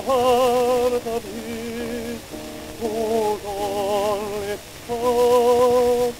heart of his, whose only hope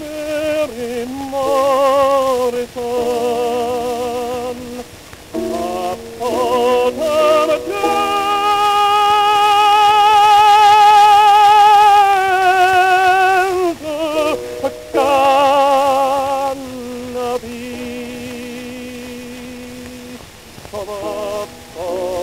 come up. Oh.